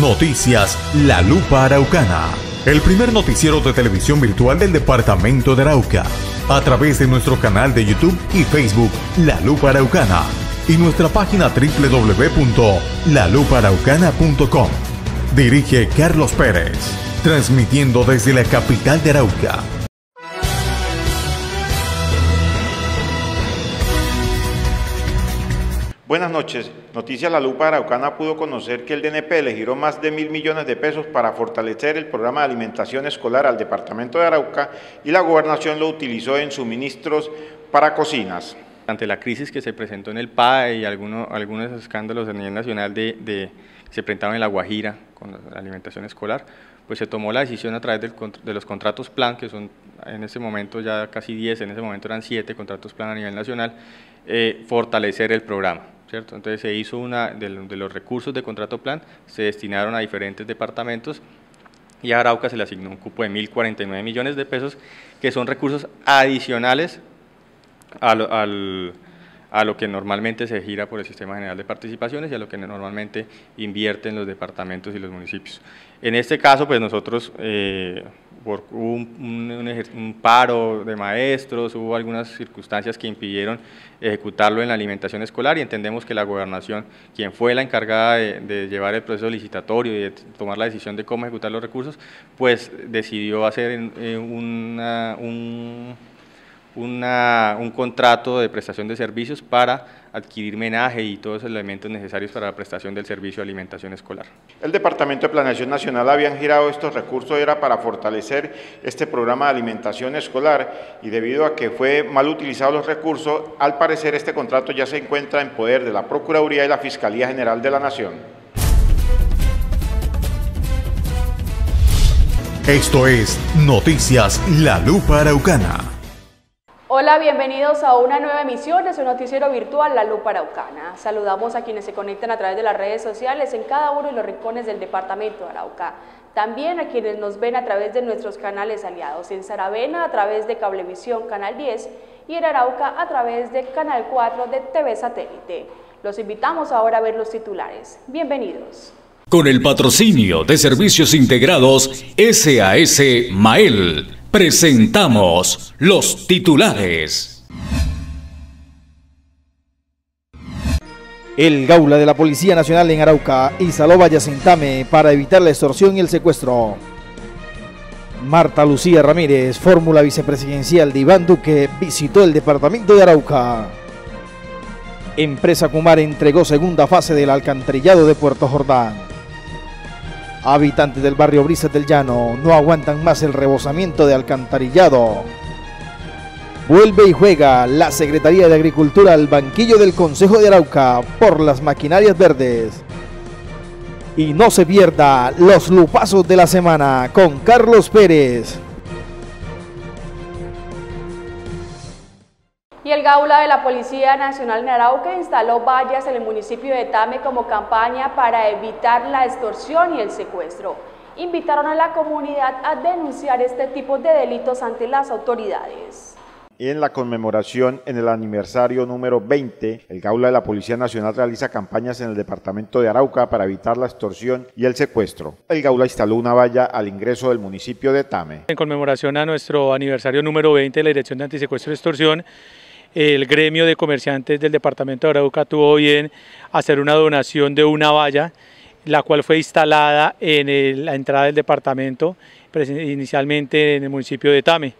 Noticias La Lupa Araucana, el primer noticiero de televisión virtual del departamento de Arauca, a través de nuestro canal de YouTube y Facebook La Lupa Araucana y nuestra página www.laluparaucana.com. Dirige Carlos Pérez, transmitiendo desde la capital de Arauca. Buenas noches. Noticia La Lupa Araucana pudo conocer que el DNP le giró más de mil millones de pesos para fortalecer el programa de alimentación escolar al departamento de Arauca y la gobernación lo utilizó en suministros para cocinas. Ante la crisis que se presentó en el PAE y algunos, algunos escándalos a nivel nacional de, de, se presentaron en La Guajira con la alimentación escolar, pues se tomó la decisión a través del, de los contratos plan, que son en ese momento ya casi 10, en ese momento eran 7 contratos plan a nivel nacional, eh, fortalecer el programa. ¿Cierto? Entonces se hizo una, de, de, los recursos de contrato plan, se destinaron a diferentes departamentos y a Arauca se le asignó un cupo de 1.049 millones de pesos, que son recursos adicionales al, al, a lo que normalmente se gira por el Sistema General de Participaciones y a lo que normalmente invierten los departamentos y los municipios. En este caso, pues nosotros, eh, por un, paro de maestros, hubo algunas circunstancias que impidieron ejecutarlo en la alimentación escolar y entendemos que la gobernación, quien fue la encargada de, de llevar el proceso licitatorio y de tomar la decisión de cómo ejecutar los recursos, pues decidió hacer eh, una, un una, un contrato de prestación de servicios para adquirir menaje y todos los elementos necesarios para la prestación del servicio de alimentación escolar. El Departamento de Planeación Nacional habían girado estos recursos era para fortalecer este programa de alimentación escolar y debido a que fue mal utilizados los recursos, al parecer este contrato ya se encuentra en poder de la Procuraduría y la Fiscalía General de la Nación. Esto es Noticias La Lupa Araucana. Hola, bienvenidos a una nueva emisión de su noticiero virtual La Lupa Araucana. Saludamos a quienes se conectan a través de las redes sociales en cada uno de los rincones del departamento de Arauca. También a quienes nos ven a través de nuestros canales aliados, en Saravena a través de Cablevisión Canal 10 y en Arauca a través de Canal 4 de TV Satélite. Los invitamos ahora a ver los titulares. Bienvenidos. Con el patrocinio de Servicios Integrados SAS Mael presentamos los titulares. El Gaula de la Policía Nacional en Arauca instaló vallas en Tame para evitar la extorsión y el secuestro. Marta Lucía Ramírez, fórmula vicepresidencial de Iván Duque, visitó el departamento de Arauca. Empresa Kumar entregó segunda fase del alcantarillado de Puerto Jordán. Habitantes del barrio Brisas del Llano no aguantan más el rebosamiento de alcantarillado. Vuelve y juega la Secretaría de Agricultura al banquillo del Consejo de Arauca por las maquinarias verdes. Y no se pierda los lupazos de la semana con Carlos Pérez. Y el Gaula de la Policía Nacional en Arauca instaló vallas en el municipio de Tame como campaña para evitar la extorsión y el secuestro. Invitaron a la comunidad a denunciar este tipo de delitos ante las autoridades. En la conmemoración en el aniversario número 20, el Gaula de la Policía Nacional realiza campañas en el departamento de Arauca para evitar la extorsión y el secuestro. El Gaula instaló una valla al ingreso del municipio de Tame. En conmemoración a nuestro aniversario número 20 de la Dirección de Antisecuestro y Extorsión, el gremio de comerciantes del departamento de Arauca tuvo bien hacer una donación de una valla, la cual fue instalada en la entrada del departamento, inicialmente en el municipio de Tame.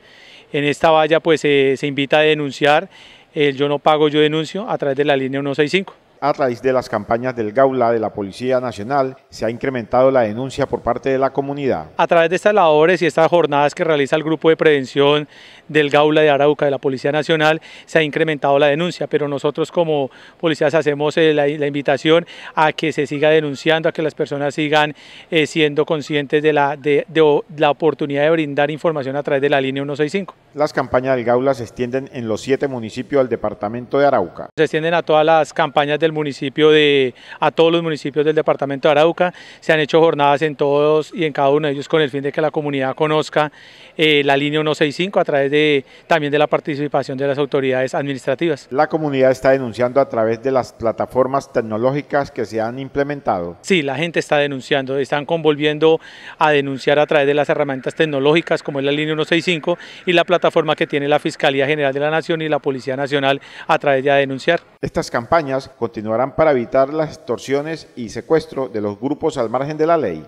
En esta valla pues eh, se invita a denunciar el yo no pago, yo denuncio a través de la línea 165. A raíz de las campañas del Gaula de la Policía Nacional, se ha incrementado la denuncia por parte de la comunidad. A través de estas labores y estas jornadas que realiza el Grupo de Prevención del Gaula de Arauca de la Policía Nacional, se ha incrementado la denuncia, pero nosotros como policías hacemos eh, la, invitación a que se siga denunciando, a que las personas sigan eh, siendo conscientes de la, de la oportunidad de brindar información a través de la línea 165. Las campañas del Gaula se extienden en los siete municipios del departamento de Arauca. Se extienden a todas las campañas del municipio, de, a todos los municipios del departamento de Arauca. Se han hecho jornadas en todos y en cada uno de ellos con el fin de que la comunidad conozca eh, la línea 165 a través de, también de la participación de las autoridades administrativas. La comunidad está denunciando a través de las plataformas tecnológicas que se han implementado. Sí, la gente está denunciando, están convolviendo a denunciar a través de las herramientas tecnológicas como es la línea 165 y la plataforma forma que tiene la Fiscalía General de la Nación y la Policía Nacional a través de denunciar. Estas campañas continuarán para evitar las extorsiones y secuestro de los grupos al margen de la ley.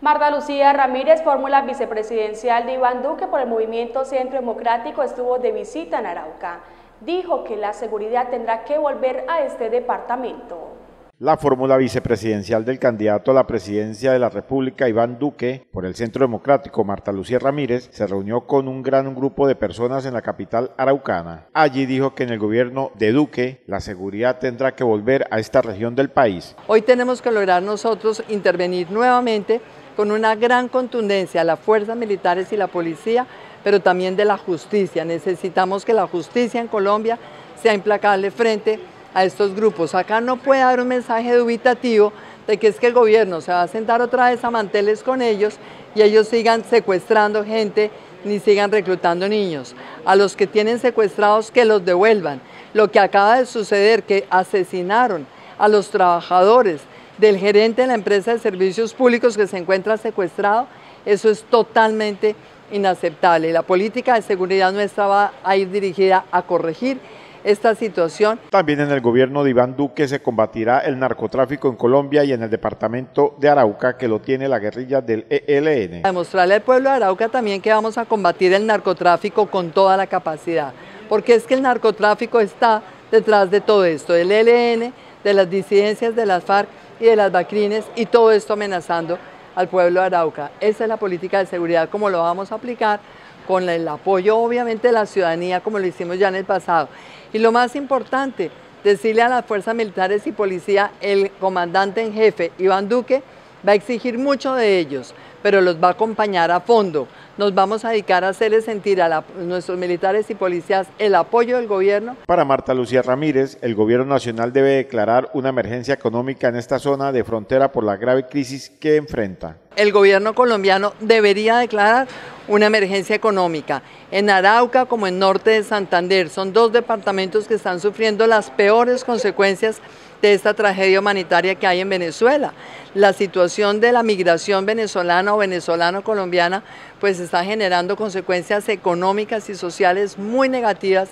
Marta Lucía Ramírez, fórmula vicepresidencial de Iván Duque por el Movimiento Centro Democrático, estuvo de visita en Arauca. Dijo que la seguridad tendrá que volver a este departamento. La fórmula vicepresidencial del candidato a la presidencia de la República, Iván Duque, por el Centro Democrático, Marta Lucía Ramírez, se reunió con un gran grupo de personas en la capital araucana. Allí dijo que en el gobierno de Duque la seguridad tendrá que volver a esta región del país. Hoy tenemos que lograr nosotros intervenir nuevamente con una gran contundencia las fuerzas militares y la policía, pero también de la justicia. Necesitamos que la justicia en Colombia sea implacable frente a estos grupos. Acá no puede haber un mensaje dubitativo de que es que el gobierno se va a sentar otra vez a manteles con ellos y ellos sigan secuestrando gente ni sigan reclutando niños. A los que tienen secuestrados que los devuelvan. Lo que acaba de suceder, que asesinaron a los trabajadores del gerente de la empresa de servicios públicos que se encuentra secuestrado, eso es totalmente inaceptable. La política de seguridad nuestra va a ir dirigida a corregir esta situación. También en el gobierno de Iván Duque se combatirá el narcotráfico en Colombia y en el departamento de Arauca, que lo tiene la guerrilla del ELN. A demostrarle al pueblo de Arauca también que vamos a combatir el narcotráfico con toda la capacidad, porque es que el narcotráfico está detrás de todo esto, del ELN, de las disidencias de las FARC y de las Bacrines, y todo esto amenazando al pueblo de Arauca. Esa es la política de seguridad como lo vamos a aplicar con el apoyo obviamente de la ciudadanía como lo hicimos ya en el pasado. Y lo más importante, decirle a las fuerzas militares y policía, el comandante en jefe, Iván Duque, va a exigir mucho de ellos, pero los va a acompañar a fondo. Nos vamos a dedicar a hacerles sentir a nuestros militares y policías el apoyo del gobierno. Para Marta Lucía Ramírez, el gobierno nacional debe declarar una emergencia económica en esta zona de frontera por la grave crisis que enfrenta. El gobierno colombiano debería declarar una emergencia económica. En Arauca como en Norte de Santander son dos departamentos que están sufriendo las peores consecuencias de esta tragedia humanitaria que hay en Venezuela. La situación de la migración venezolana o venezolano-colombiana pues está generando consecuencias económicas y sociales muy negativas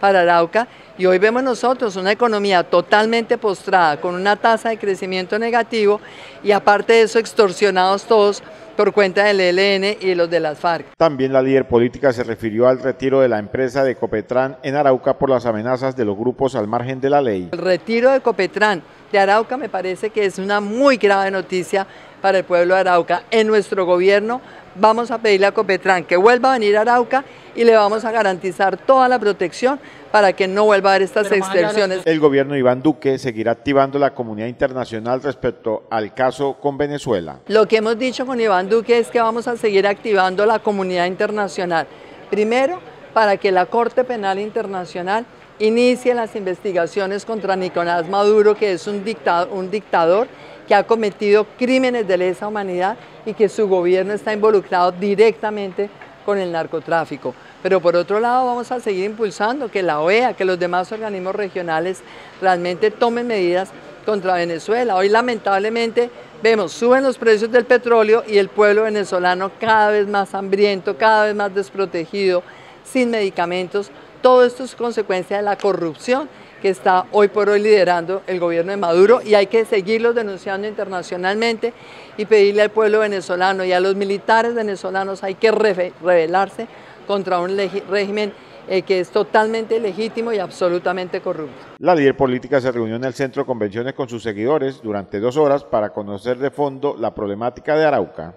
para Arauca y hoy vemos nosotros una economía totalmente postrada con una tasa de crecimiento negativo y aparte de eso extorsionados todos por cuenta del ELN y los de las FARC. También la líder política se refirió al retiro de la empresa de Copetran en Arauca por las amenazas de los grupos al margen de la ley. El retiro de Copetran de Arauca me parece que es una muy grave noticia para el pueblo de Arauca. En nuestro gobierno vamos a pedirle a Copetran que vuelva a venir a Arauca y le vamos a garantizar toda la protección para que no vuelva a haber estas extensiones. El gobierno de Iván Duque seguirá activando la comunidad internacional respecto al caso con Venezuela. Lo que hemos dicho con Iván Duque es que vamos a seguir activando la comunidad internacional. Primero, para que la Corte Penal Internacional inicie las investigaciones contra Nicolás Maduro, que es un dictador, un dictador que ha cometido crímenes de lesa humanidad y que su gobierno está involucrado directamente con el narcotráfico. Pero por otro lado vamos a seguir impulsando que la OEA, que los demás organismos regionales realmente tomen medidas contra Venezuela. Hoy lamentablemente vemos, suben los precios del petróleo y el pueblo venezolano cada vez más hambriento, cada vez más desprotegido, sin medicamentos. Todo esto es consecuencia de la corrupción que está hoy por hoy liderando el gobierno de Maduro y hay que seguirlos denunciando internacionalmente y pedirle al pueblo venezolano y a los militares venezolanos hay que rebelarse contra un régimen eh, que es totalmente legítimo y absolutamente corrupto. La líder política se reunió en el centro de convenciones con sus seguidores durante dos horas para conocer de fondo la problemática de Arauca.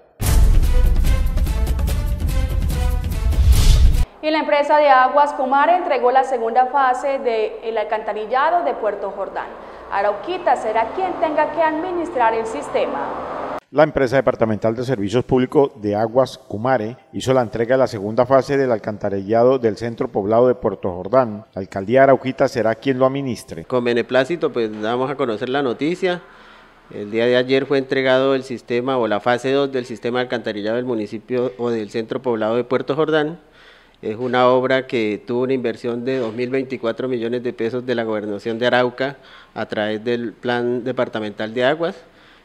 Y la empresa de aguas Comare entregó la segunda fase del alcantarillado de Puerto Jordán. Arauquita será quien tenga que administrar el sistema. La empresa departamental de servicios públicos de aguas Cumare hizo la entrega de la segunda fase del alcantarillado del centro poblado de Puerto Jordán. La alcaldía de Arauquita será quien lo administre. Con beneplácito, pues damos a conocer la noticia. El día de ayer fue entregado el sistema o la fase 2 del sistema alcantarillado del municipio o del centro poblado de Puerto Jordán. Es una obra que tuvo una inversión de 2.024 millones de pesos de la gobernación de Arauca a través del Plan Departamental de Aguas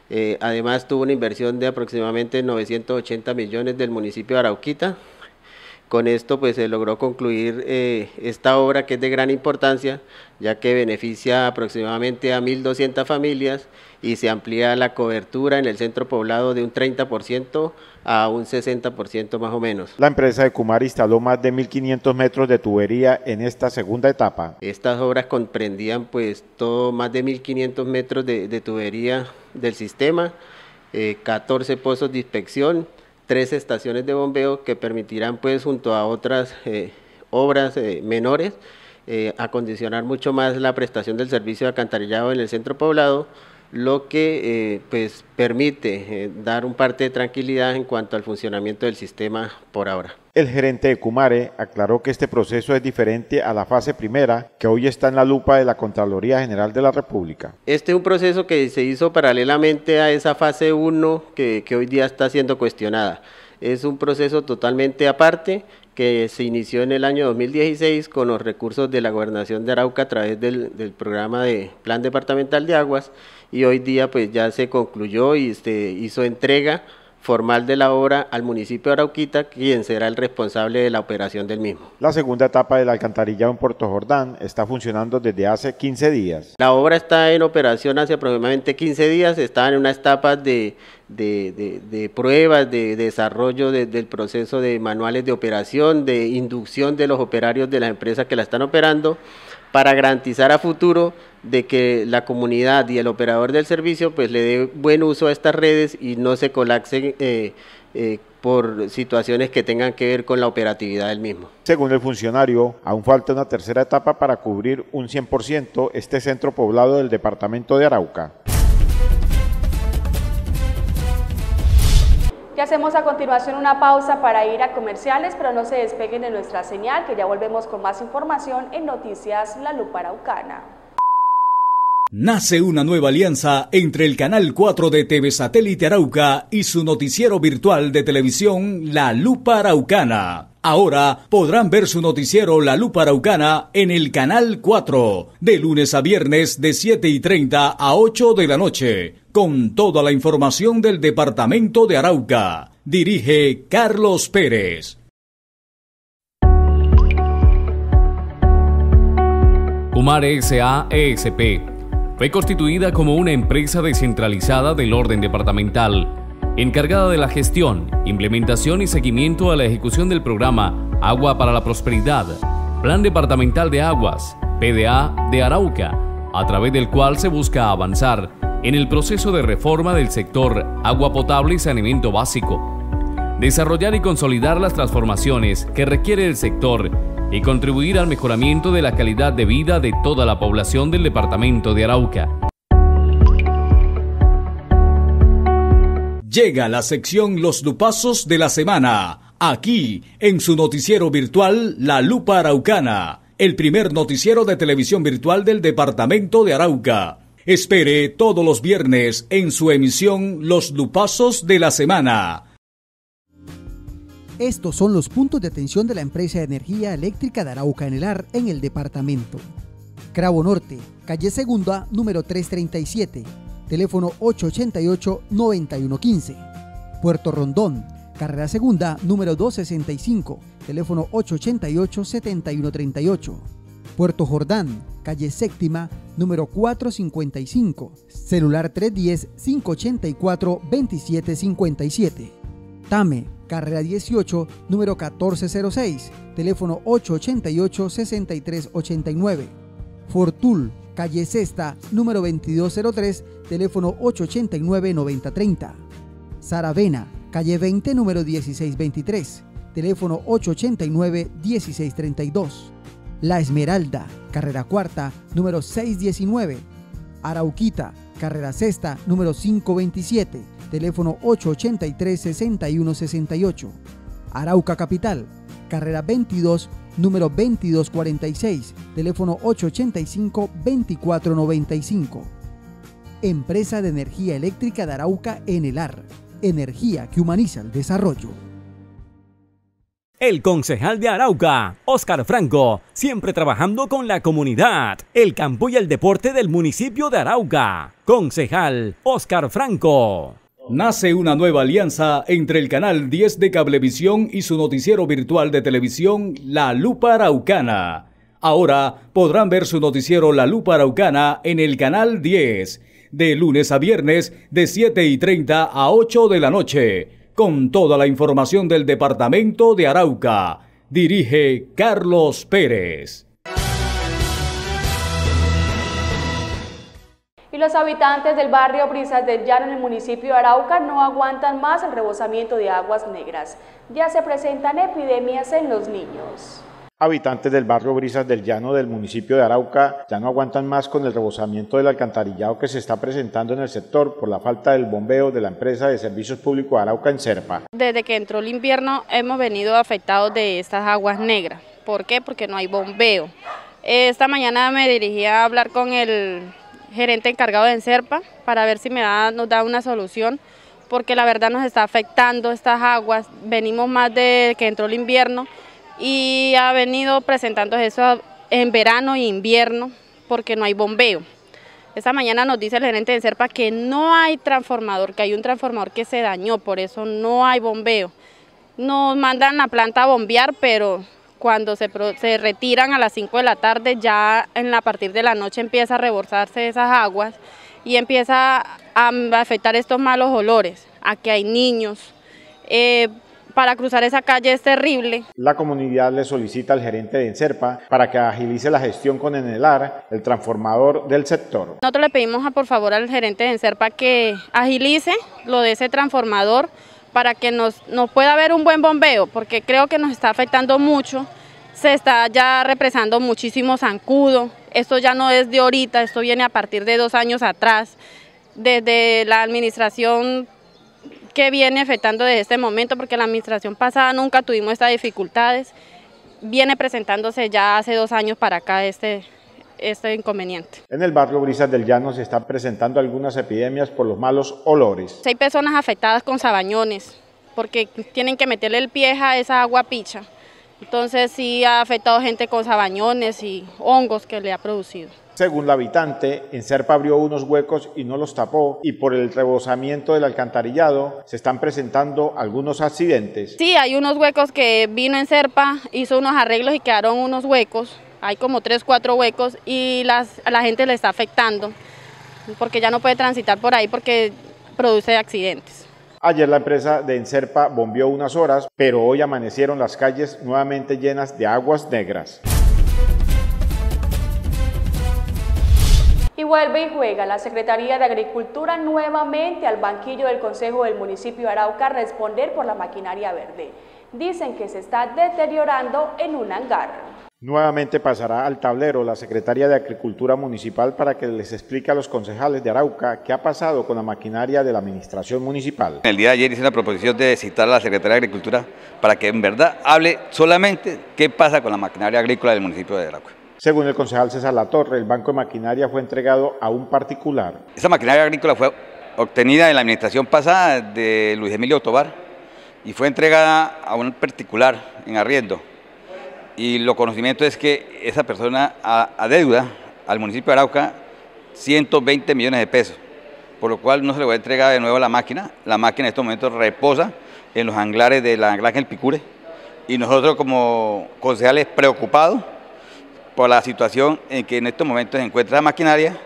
eh, además tuvo una inversión de aproximadamente 980 millones del municipio de Arauquita. Con esto pues se logró concluir eh, esta obra que es de gran importancia, ya que beneficia aproximadamente a 1.200 familias y se amplía la cobertura en el centro poblado de un 30% a un 60% más o menos. La empresa de Kumar instaló más de 1.500 metros de tubería en esta segunda etapa. Estas obras comprendían pues todo más de 1.500 metros de, tubería del sistema, 14 eh, pozos de inspección, tres estaciones de bombeo que permitirán pues junto a otras eh, obras eh, menores acondicionar mucho más la prestación del servicio de alcantarillado en el centro poblado lo que eh, pues permite eh, dar un parte de tranquilidad en cuanto al funcionamiento del sistema por ahora. El gerente de Cumare aclaró que este proceso es diferente a la fase primera, que hoy está en la lupa de la Contraloría General de la República. Este es un proceso que se hizo paralelamente a esa fase 1 que, que hoy día está siendo cuestionada. Es un proceso totalmente aparte que se inició en el año 2016 con los recursos de la Gobernación de Arauca a través del, del programa de Plan Departamental de Aguas y hoy día pues ya se concluyó y se este, hizo entrega formal de la obra al municipio de Arauquita, quien será el responsable de la operación del mismo. La segunda etapa del alcantarillado en Puerto Jordán está funcionando desde hace 15 días. La obra está en operación hace aproximadamente 15 días, está en una etapa de, de, pruebas, de, desarrollo del proceso de manuales de operación, de inducción de los operarios de las empresas que la están operando para garantizar a futuro de que la comunidad y el operador del servicio pues le dé buen uso a estas redes y no se colapsen eh, eh, por situaciones que tengan que ver con la operatividad del mismo. Según el funcionario, aún falta una tercera etapa para cubrir un 100% este centro poblado del departamento de Arauca. ¿Qué hacemos a continuación? Una pausa para ir a comerciales, pero no se despeguen de nuestra señal, que ya volvemos con más información en Noticias La Lupa Araucana. Nace una nueva alianza entre el Canal 4 de TV Satélite Arauca y su noticiero virtual de televisión La Lupa Araucana. Ahora podrán ver su noticiero La Lupa Araucana en el Canal 4, de lunes a viernes de 7 y 30 a 8 de la noche, con toda la información del departamento de Arauca. Dirige Carlos Pérez. Umar S.A.E.S.P. fue constituida como una empresa descentralizada del orden departamental encargada de la gestión, implementación y seguimiento a la ejecución del programa Agua para la Prosperidad, Plan Departamental de Aguas, PDA de Arauca, a través del cual se busca avanzar en el proceso de reforma del sector agua potable y saneamiento básico, desarrollar y consolidar las transformaciones que requiere el sector y contribuir al mejoramiento de la calidad de vida de toda la población del departamento de Arauca. Llega la sección Los Lupazos de la Semana, aquí en su noticiero virtual La Lupa Araucana, el primer noticiero de televisión virtual del departamento de Arauca. Espere todos los viernes en su emisión Los Lupazos de la Semana. Estos son los puntos de atención de la empresa de energía eléctrica de Arauca en el AR en el departamento. Cravo Norte, calle Segunda, número 337 teléfono 888-9115. Puerto Rondón, carrera segunda, número 265, teléfono 888-7138. Puerto Jordán, calle séptima, número 455, celular 310-584-2757. Tame, carrera 18, número 1406, teléfono 888-6389. Fortul, calle Sexta, número 2203, teléfono 889-9030. Saravena, calle 20, número 1623, teléfono 889-1632. La Esmeralda, carrera cuarta, número 619. Arauquita, carrera sexta, número 527, teléfono 883-6168. Arauca Capital, carrera 22, número 2246, teléfono 885-2495. Empresa de Energía Eléctrica de Arauca en el AR, energía que humaniza el desarrollo. El concejal de Arauca, Óscar Franco, siempre trabajando con la comunidad, el campo y el deporte del municipio de Arauca. Concejal Óscar Franco. Nace una nueva alianza entre el canal 10 de Cablevisión y su noticiero virtual de televisión La Lupa Araucana. Ahora podrán ver su noticiero La Lupa Araucana en el canal 10, de lunes a viernes de 7 y 30 a 8 de la noche con toda la información del departamento de Arauca. Dirige Carlos Pérez. Y los habitantes del barrio Brisas del Llano en el municipio de Arauca no aguantan más el rebosamiento de aguas negras. Ya se presentan epidemias en los niños. Habitantes del barrio Brisas del Llano del municipio de Arauca ya no aguantan más con el rebosamiento del alcantarillado que se está presentando en el sector por la falta del bombeo de la empresa de servicios públicos Arauca en Serpa. Desde que entró el invierno hemos venido afectados de estas aguas negras. ¿Por qué? Porque no hay bombeo. Esta mañana me dirigí a hablar con el gerente encargado de Serpa para ver si me da, nos da una solución porque la verdad nos está afectando estas aguas. Venimos más de que entró el invierno y ha venido presentando eso en verano e invierno porque no hay bombeo. Esta mañana nos dice el gerente de Serpa que no hay transformador, que hay un transformador que se dañó, por eso no hay bombeo. Nos mandan la planta a bombear, pero cuando se, retiran a las 5 de la tarde, ya en la, a partir de la noche empieza a rebolsarse esas aguas y empieza a afectar estos malos olores, a que hay niños. Eh, para cruzar esa calle es terrible. La comunidad le solicita al gerente de Enserpa para que agilice la gestión con Enelar, el transformador del sector. Nosotros le pedimos a, por favor al gerente de Enserpa que agilice lo de ese transformador para que nos, nos pueda haber un buen bombeo, porque creo que nos está afectando mucho. Se está ya represando muchísimo zancudo. Esto ya no es de ahorita, esto viene a partir de dos años atrás. Desde la administración que viene afectando desde este momento, porque la administración pasada nunca tuvimos estas dificultades, viene presentándose ya hace dos años para acá este, este inconveniente. En el barrio Brisas del Llano se están presentando algunas epidemias por los malos olores. Hay personas afectadas con sabañones, porque tienen que meterle el pie a esa agua picha. Entonces sí ha afectado gente con sabañones y hongos que le ha producido. Según la habitante, en Serpa abrió unos huecos y no los tapó y por el rebosamiento del alcantarillado se están presentando algunos accidentes. Sí, hay unos huecos que vino en Serpa, hizo unos arreglos y quedaron unos huecos. Hay como tres, cuatro huecos y las, a la gente le está afectando porque ya no puede transitar por ahí porque produce accidentes. Ayer la empresa de Enserpa bombeó unas horas, pero hoy amanecieron las calles nuevamente llenas de aguas negras. Vuelve y juega la Secretaría de Agricultura nuevamente al banquillo del Consejo del municipio de Arauca a responder por la maquinaria verde. Dicen que se está deteriorando en un hangar. Nuevamente pasará al tablero la Secretaría de Agricultura Municipal para que les explique a los concejales de Arauca qué ha pasado con la maquinaria de la Administración Municipal. El día de ayer hice una proposición de citar a la Secretaría de Agricultura para que en verdad hable solamente qué pasa con la maquinaria agrícola del municipio de Arauca. Según el concejal César Latorre, el banco de maquinaria fue entregado a un particular. Esa maquinaria agrícola fue obtenida en la administración pasada de Luis Emilio Tobar y fue entregada a un particular en arriendo. Y lo conocimiento es que esa persona a, deuda al municipio de Arauca 120 millones de pesos, por lo cual no se le va a entregar de nuevo la máquina. La máquina en estos momentos reposa en los anglares de la anclaje El Picure y nosotros como concejales preocupados por la situación en que en estos momentos se encuentra la maquinaria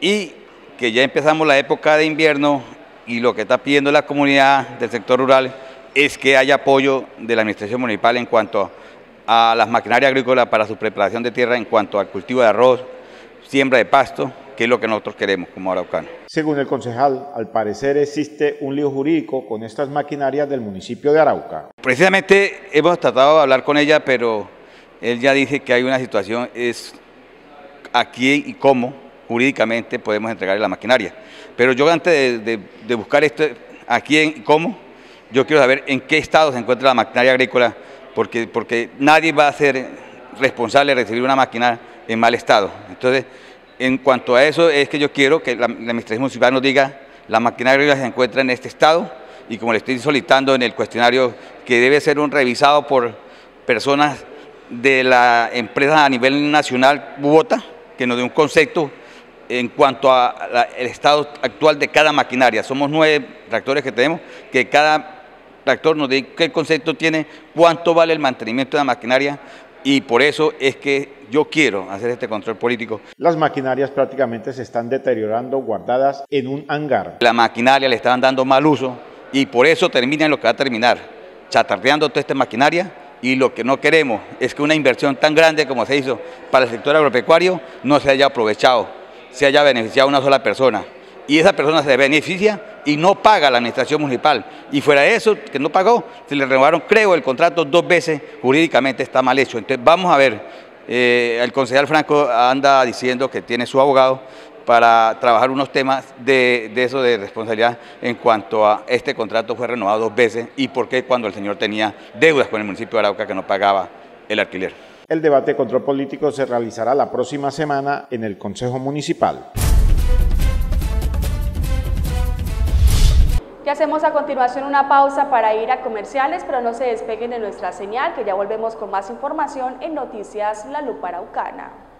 y que ya empezamos la época de invierno y lo que está pidiendo la comunidad del sector rural es que haya apoyo de la administración municipal en cuanto a las maquinarias agrícolas para su preparación de tierra, en cuanto al cultivo de arroz, siembra de pasto, que es lo que nosotros queremos como araucanos. Según el concejal, al parecer existe un lío jurídico con estas maquinarias del municipio de Arauca. Precisamente hemos tratado de hablar con ella, pero él ya dice que hay una situación, es aquí y cómo jurídicamente podemos entregarle la maquinaria. Pero yo antes de, buscar esto, aquí en cómo, yo quiero saber en qué estado se encuentra la maquinaria agrícola, porque, porque nadie va a ser responsable de recibir una máquina en mal estado. Entonces, en cuanto a eso, es que yo quiero que la, Administración Municipal nos diga, la maquinaria agrícola se encuentra en este estado, y como le estoy solicitando en el cuestionario, que debe ser un revisado por personas de la empresa a nivel nacional Bogotá, que nos dé un concepto en cuanto al estado actual de cada maquinaria. Somos nueve tractores que tenemos, que cada tractor nos diga qué concepto tiene, cuánto vale el mantenimiento de la maquinaria y por eso es que yo quiero hacer este control político. Las maquinarias prácticamente se están deteriorando guardadas en un hangar. La maquinaria le estaban dando mal uso y por eso termina en lo que va a terminar, chatardeando toda esta maquinaria y lo que no queremos es que una inversión tan grande como se hizo para el sector agropecuario no se haya aprovechado, se haya beneficiado una sola persona. Y esa persona se beneficia y no paga la administración municipal. Y fuera de eso, que no pagó, se le renovaron, creo, el contrato dos veces, jurídicamente está mal hecho. Entonces vamos a ver, eh, el concejal Franco anda diciendo que tiene su abogado, para trabajar unos temas de, eso de responsabilidad en cuanto a este contrato fue renovado dos veces y por qué cuando el señor tenía deudas con el municipio de Arauca que no pagaba el alquiler. El debate de control político se realizará la próxima semana en el Consejo Municipal. ¿Qué hacemos a continuación? Una pausa para ir a comerciales, pero no se despeguen de nuestra señal, que ya volvemos con más información en Noticias La Lupa Araucana.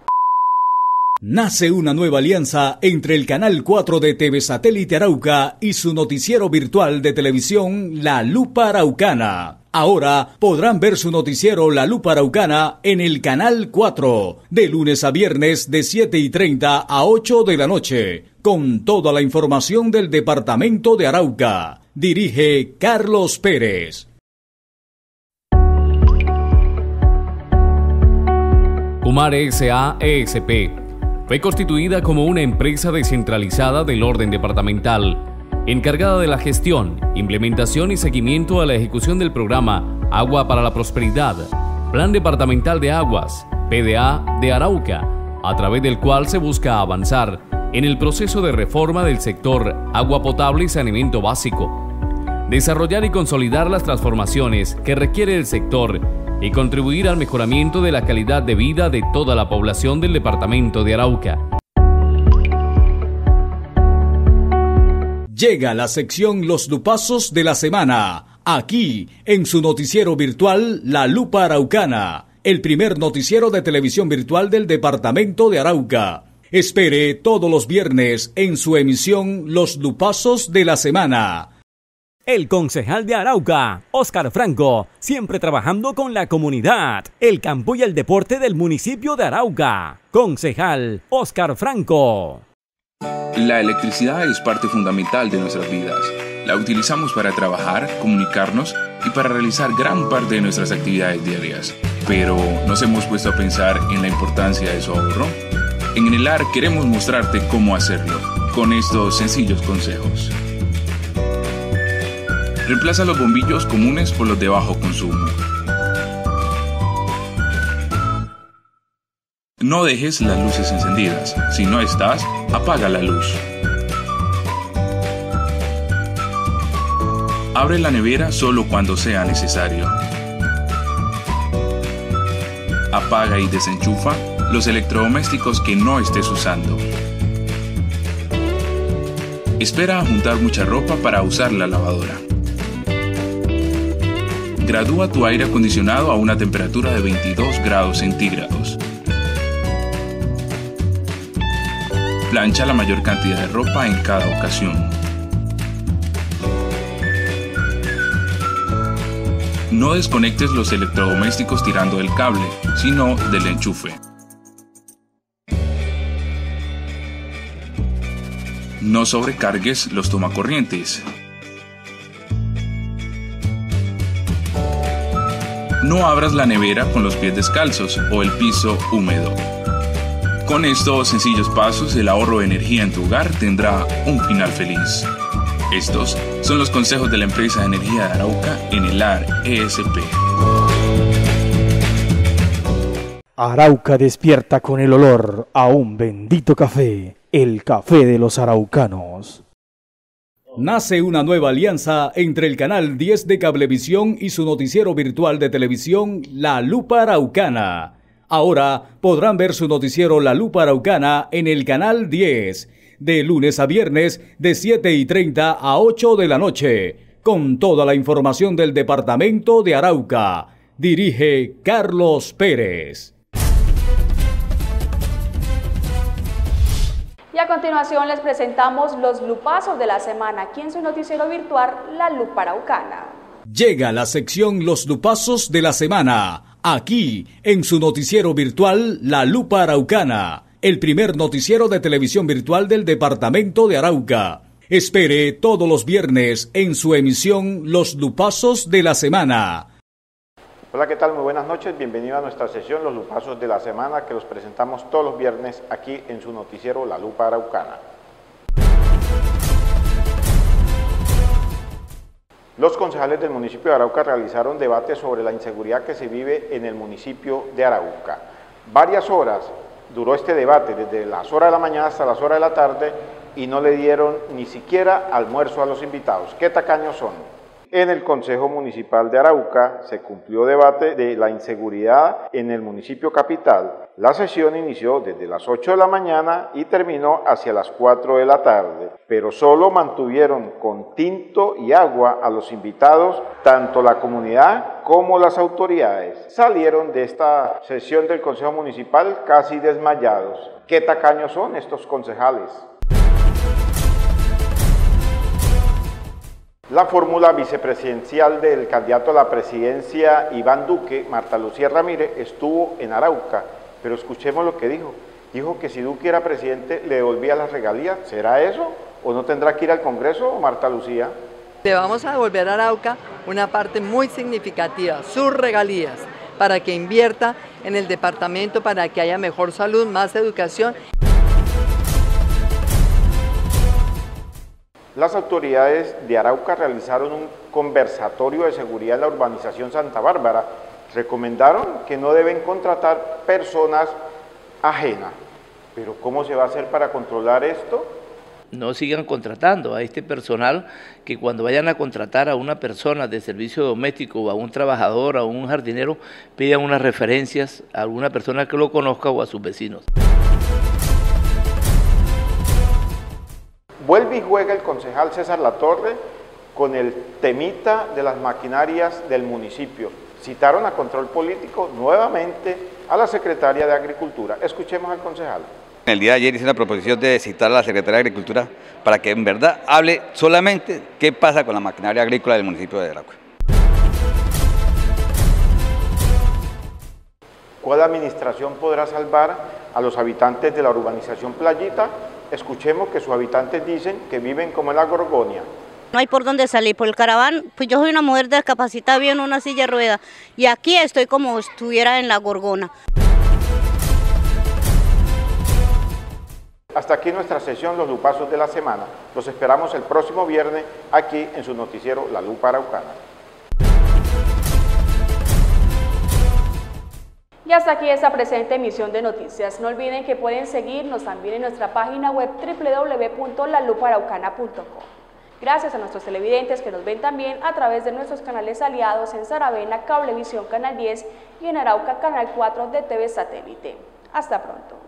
Nace una nueva alianza entre el Canal 4 de TV Satélite Arauca y su noticiero virtual de televisión La Lupa Araucana. Ahora podrán ver su noticiero La Lupa Araucana en el Canal 4, de lunes a viernes de 7 y 30 a 8 de la noche, con toda la información del departamento de Arauca. Dirige Carlos Pérez. Humar S.A.E.S.P fue constituida como una empresa descentralizada del orden departamental, encargada de la gestión, implementación y seguimiento a la ejecución del programa Agua para la Prosperidad, Plan Departamental de Aguas, PDA de Arauca, a través del cual se busca avanzar en el proceso de reforma del sector agua potable y saneamiento básico, desarrollar y consolidar las transformaciones que requiere el sector y contribuir al mejoramiento de la calidad de vida de toda la población del departamento de Arauca. Llega la sección Los Lupazos de la Semana, aquí en su noticiero virtual La Lupa Araucana, el primer noticiero de televisión virtual del departamento de Arauca. Espere todos los viernes en su emisión Los Lupazos de la Semana el concejal de Arauca, Óscar Franco, siempre trabajando con la comunidad, el campo y el deporte del municipio de Arauca. Concejal Óscar Franco. La electricidad es parte fundamental de nuestras vidas. La utilizamos para trabajar, comunicarnos y para realizar gran parte de nuestras actividades diarias. Pero, ¿nos hemos puesto a pensar en la importancia de su ahorro? En Enelar queremos mostrarte cómo hacerlo, con estos sencillos consejos. Reemplaza los bombillos comunes por los de bajo consumo. No dejes las luces encendidas. Si no estás, apaga la luz. Abre la nevera solo cuando sea necesario. Apaga y desenchufa los electrodomésticos que no estés usando. Espera a juntar mucha ropa para usar la lavadora. Gradúa tu aire acondicionado a una temperatura de 22 grados centígrados. Plancha la mayor cantidad de ropa en cada ocasión. No desconectes los electrodomésticos tirando del cable, sino del enchufe. No sobrecargues los tomacorrientes. No abras la nevera con los pies descalzos o el piso húmedo. Con estos sencillos pasos, el ahorro de energía en tu hogar tendrá un final feliz. Estos son los consejos de la empresa de energía de Arauca en el AR ESP. Arauca despierta con el olor a un bendito café. el café de los araucanos. Nace una nueva alianza entre el canal 10 de Cablevisión y su noticiero virtual de televisión La Lupa Araucana. Ahora podrán ver su noticiero La Lupa Araucana en el canal 10, de lunes a viernes de 7 y 30 a 8 de la noche, con toda la información del departamento de Arauca. Dirige Carlos Pérez. A continuación les presentamos los lupazos de la semana aquí en su noticiero virtual La Lupa Araucana. Llega la sección Los lupazos de la semana, aquí en su noticiero virtual La Lupa Araucana, el primer noticiero de televisión virtual del departamento de Arauca. Espere todos los viernes en su emisión Los lupazos de la semana Hola, ¿qué tal? Muy buenas noches. Bienvenido a nuestra sesión Los Lupazos de la Semana que los presentamos todos los viernes aquí en su noticiero La Lupa Araucana. Los concejales del municipio de Arauca realizaron debate sobre la inseguridad que se vive en el municipio de Arauca. Varias horas duró este debate, desde las horas de la mañana hasta las horas de la tarde, y no le dieron ni siquiera almuerzo a los invitados. ¿Qué tacaños son? En el Consejo Municipal de Arauca se cumplió debate de la inseguridad en el municipio capital. La sesión inició desde las 8 de la mañana y terminó hacia las 4 de la tarde, pero solo mantuvieron con tinto y agua a los invitados, tanto la comunidad como las autoridades. Salieron de esta sesión del Consejo Municipal casi desmayados. ¿Qué tacaños son estos concejales? La fórmula vicepresidencial del candidato a la presidencia Iván Duque, Marta Lucía Ramírez, estuvo en Arauca, pero escuchemos lo que dijo. Dijo que si Duque era presidente le devolvía las regalías. ¿Será eso? ¿O no tendrá que ir al Congreso, Marta Lucía? Le vamos a devolver a Arauca una parte muy significativa, sus regalías, para que invierta en el departamento, para que haya mejor salud, más educación. Las autoridades de Arauca realizaron un conversatorio de seguridad en la urbanización Santa Bárbara. Recomendaron que no deben contratar personas ajenas. Pero ¿cómo se va a hacer para controlar esto? No sigan contratando a este personal que cuando vayan a contratar a una persona de servicio doméstico o a un trabajador a un jardinero pidan unas referencias a alguna persona que lo conozca o a sus vecinos. Vuelve y juega el concejal César Latorre con el temita de las maquinarias del municipio. Citaron a control político nuevamente a la secretaria de Agricultura. Escuchemos al concejal. El día de ayer hice una proposición de citar a la secretaria de Agricultura para que en verdad hable solamente qué pasa con la maquinaria agrícola del municipio de Arauca. ¿Cuál administración podrá salvar a los habitantes de la urbanización Playita escuchemos que sus habitantes dicen que viven como en la Gorgonia. No hay por dónde salir, por el caraván, pues yo soy una mujer discapacitada, vivo en una silla de rueda y aquí estoy como si estuviera en la Gorgona. Hasta aquí nuestra sesión Los Lupazos de la Semana. Los esperamos el próximo viernes aquí en su noticiero La Lupa Araucana. Y hasta aquí esta presente emisión de noticias. No olviden que pueden seguirnos también en nuestra página web www.laluparaucana.com. Gracias a nuestros televidentes que nos ven también a través de nuestros canales aliados en Saravena, Cablevisión Canal 10 y en Arauca Canal 4 de TV Satélite. Hasta pronto.